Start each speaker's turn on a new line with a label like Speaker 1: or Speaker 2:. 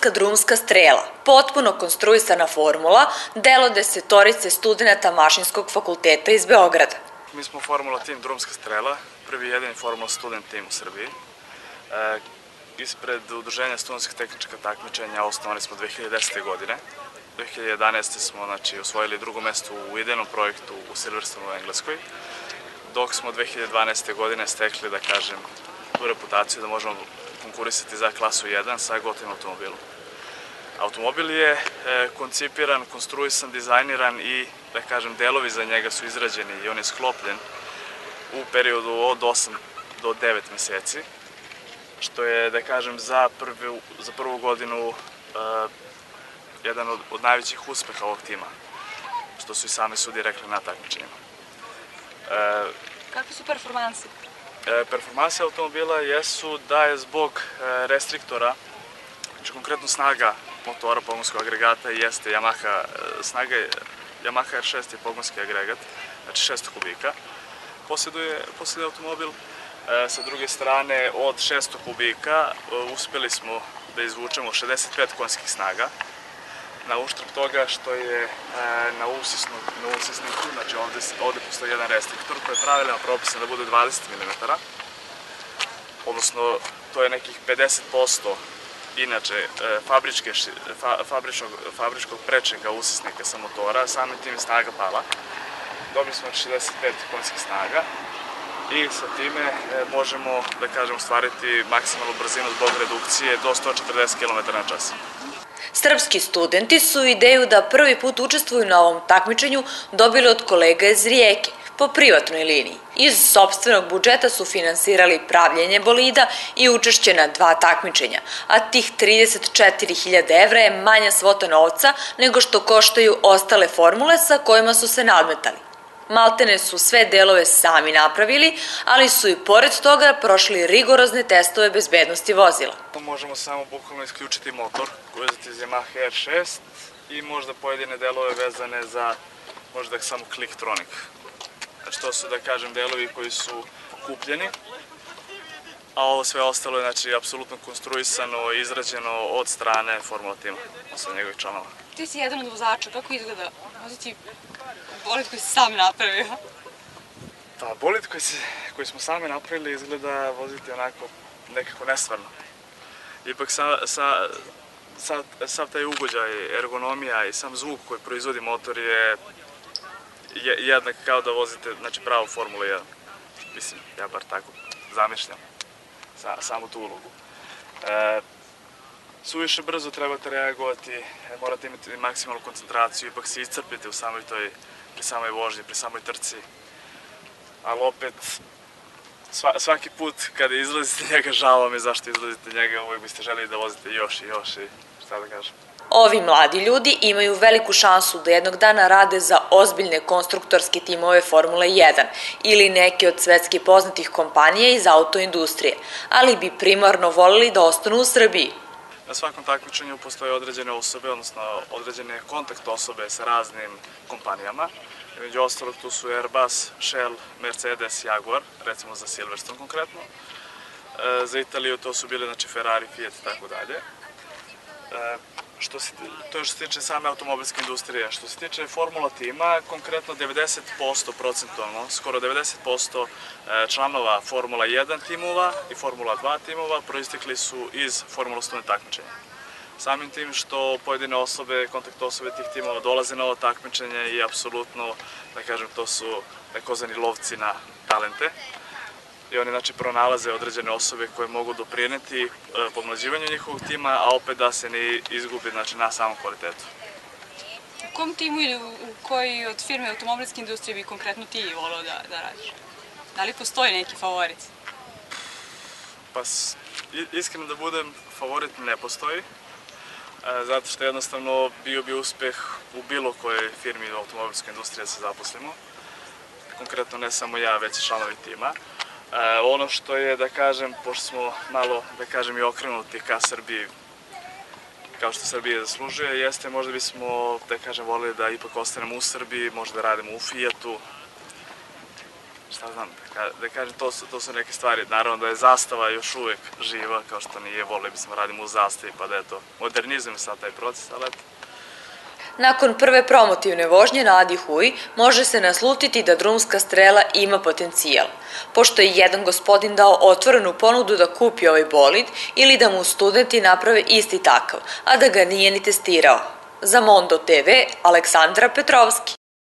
Speaker 1: Mašinska drumska strela, potpuno konstruisana formula, delo desetorice studenta Mašinskog fakulteta iz Beograda.
Speaker 2: Mi smo Formula Team Drumska strela, prvi jedini Formula student tim u Srbiji. E, ispred Udruženja studentskih tehnička takmičenja osnovani smo 2010. godine. 2011. smo znači, osvojili drugo mesto u idejnom projektu u Silverstone u Engleskoj, dok smo 2012. godine stekli, da kažem, tu reputaciju da možemo konkurisati za klasu 1 sa gotovim automobilom. Automobil je e, koncipiran, konstruisan, dizajniran i, da kažem, delovi za njega su izrađeni i on je sklopljen u periodu od 8 do 9 meseci, što je, da kažem, za, prvi, za prvu godinu e, jedan od, od najvećih uspeha ovog tima, što su i sami sudi rekli na takmičenjima.
Speaker 3: E, Kakve su performanse?
Speaker 2: E, performanse automobila jesu da je zbog e, restriktora, znači konkretno snaga motora pogonskog agregata jeste Yamaha, e, snaga Yamaha R6 je pogonski agregat, znači 600 kubika, posjeduje, posjeduje automobil. Sa druge strane, od 600 kubika uspeli smo da izvučemo 65 konjskih snaga, na uštrb toga što je e, na usisnu, na usisniku, znači ovde, ovde postoji jedan restriktor koji je pravilno propisan da bude 20 mm, odnosno to je nekih 50% inače e, fabričke, fa, fabričnog, fabričkog prečega usisnika sa motora, samim tim je snaga pala. Dobili smo 65 konjskih snaga i sa time e, možemo, da kažem, stvariti maksimalnu brzinu zbog redukcije do 140 km na čas.
Speaker 1: Srpski studenti su ideju da prvi put učestvuju na ovom takmičenju dobili od kolega iz Rijeke po privatnoj liniji. Iz sobstvenog budžeta su finansirali pravljenje bolida i učešće na dva takmičenja, a tih 34.000 evra je manja svota novca nego što koštaju ostale formule sa kojima su se nadmetali. Maltene su sve delove sami napravili, ali su i pored toga prošli rigorozne testove bezbednosti vozila.
Speaker 2: Možemo samo bukvalno isključiti motor, uzeti iz Yamaha R6 i možda pojedine delove vezane za možda samo Clicktronic. Znači to su, da kažem, delovi koji su kupljeni, a ovo sve ostalo je, znači, apsolutno konstruisano i izrađeno od strane Formula tima, odnosno njegovih članova.
Speaker 3: Ti si jedan od vozača, kako izgleda voziti bolid koji si sam napravio?
Speaker 2: Pa, bolid koji, si, koji smo sami napravili izgleda voziti onako nekako nesvarno. Ipak sa, sa, sa, sav taj ugođaj, ergonomija i sam zvuk koji proizvodi motor je je, jednak kao da vozite znači, pravu Formulu 1. Mislim, ja bar tako zamišljam sa, samo tu ulogu. E, suviše brzo trebate reagovati, morate imati maksimalnu koncentraciju, ipak se iscrpite u samoj toj, pri samoj vožnji, pri samoj trci. Ali opet, sva, svaki put kada izlazite njega, žao je zašto izlazite njega, uvijek biste želi da vozite još i još i šta da kažem.
Speaker 1: Ovi mladi ljudi imaju veliku šansu da jednog dana rade za ozbiljne konstruktorske timove Formule 1 ili neke od svetski poznatih kompanija iz autoindustrije, ali bi primarno volili da ostanu u Srbiji.
Speaker 2: Na svakom takmičenju postoje određene osobe, odnosno određene kontakt osobe sa raznim kompanijama. Među ostalog tu su Airbus, Shell, Mercedes, Jaguar, recimo za Silverstone konkretno. E, za Italiju to su bile znači Ferrari, Fiat i tako dalje. E, što se, to je što se tiče same automobilske industrije. Što se tiče Formula tima, konkretno 90% procentualno, skoro 90% e, članova Formula 1 timova i Formula 2 timova proistekli su iz Formula 100 takmičenja. Samim tim što pojedine osobe, kontakt osobe tih timova dolaze na ovo takmičenje i apsolutno, da kažem, to su takozvani lovci na talente i oni znači pronalaze određene osobe koje mogu doprineti e, pomlađivanju njihovog tima, a opet da se ne izgubi znači, na samom kvalitetu.
Speaker 3: U kom timu ili u kojoj od firme automobilske industrije bi konkretno ti volao da, da radiš? Da li postoji neki favorit?
Speaker 2: Pa, iskreno da budem, favorit ne postoji, e, zato što jednostavno bio bi uspeh u bilo kojoj firmi automobilske industrije da se zaposlimo. Konkretno ne samo ja, već i članovi tima. E, ono što je, da kažem, pošto smo malo, da kažem, i okrenuti ka Srbiji, kao što Srbija zaslužuje, jeste možda bismo, da kažem, volili da ipak ostanemo u Srbiji, možda da radimo u Fijatu, šta znam, da, da kažem, to su, to su neke stvari. Naravno da je zastava još uvek živa, kao što nije, volili bismo radimo u zastavi, pa da je to, modernizujemo sad taj proces, ali eto,
Speaker 1: Nakon prve promotivne vožnje na Adi Huj može se naslutiti da drumska strela ima potencijal, pošto je jedan gospodin dao otvorenu ponudu da kupi ovaj bolid ili da mu studenti naprave isti takav, a da ga nije ni testirao. Za Mondo TV, Aleksandra Petrovski.